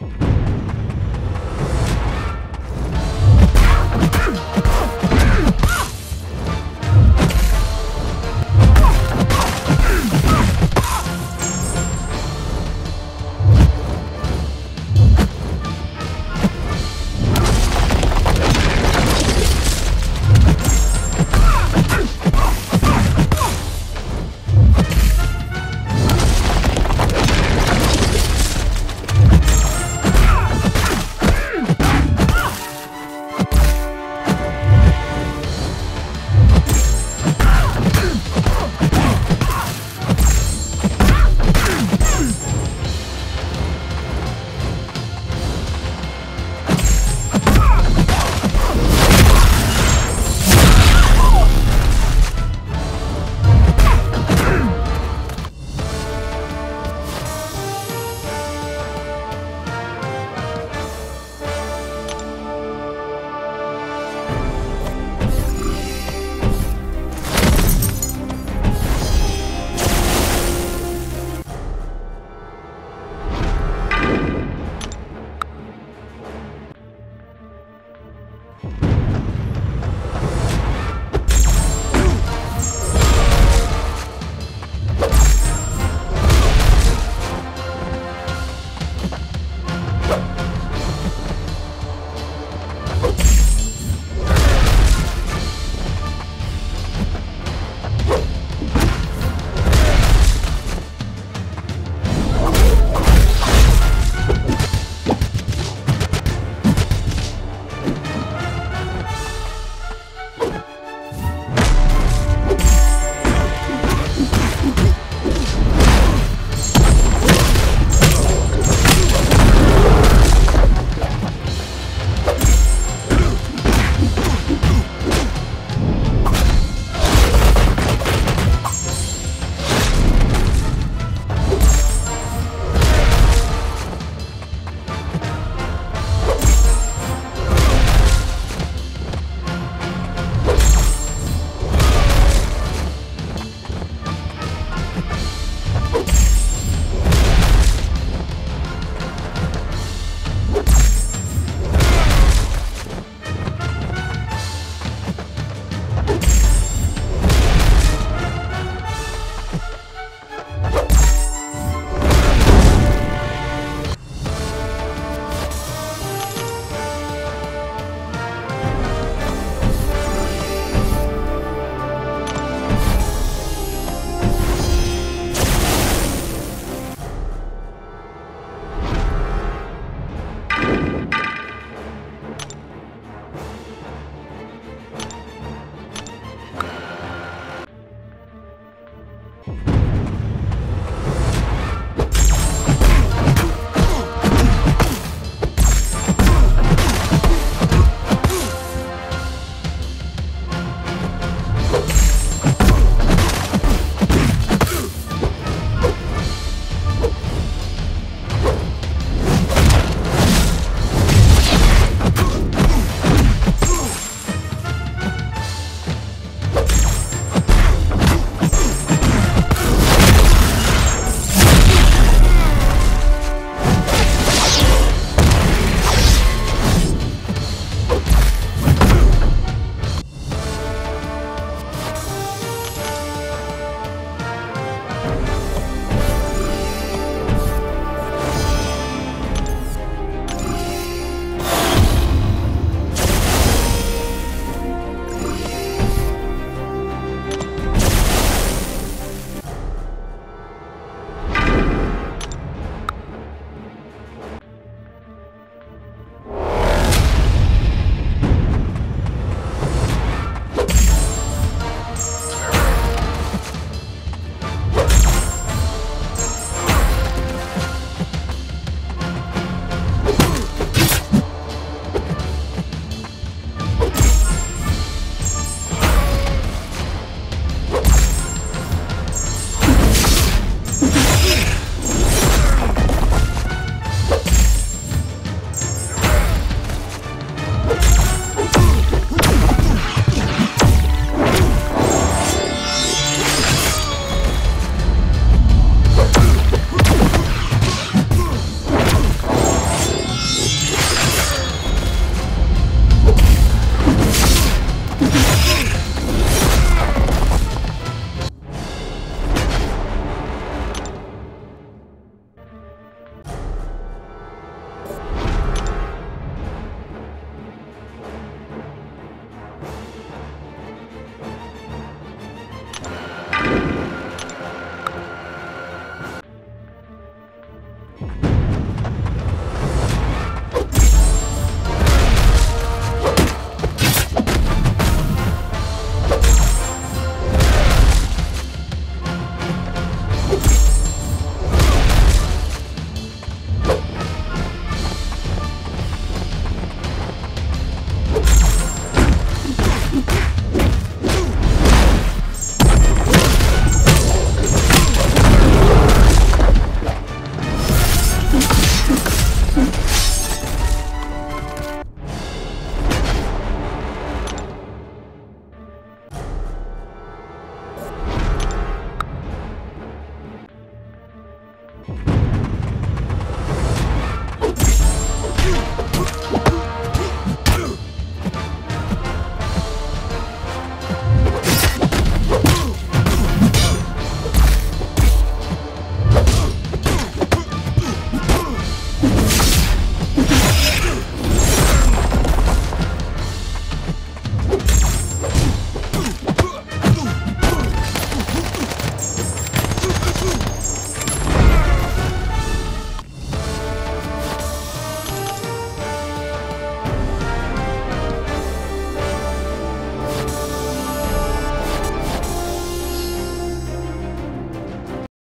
Come on. Bye.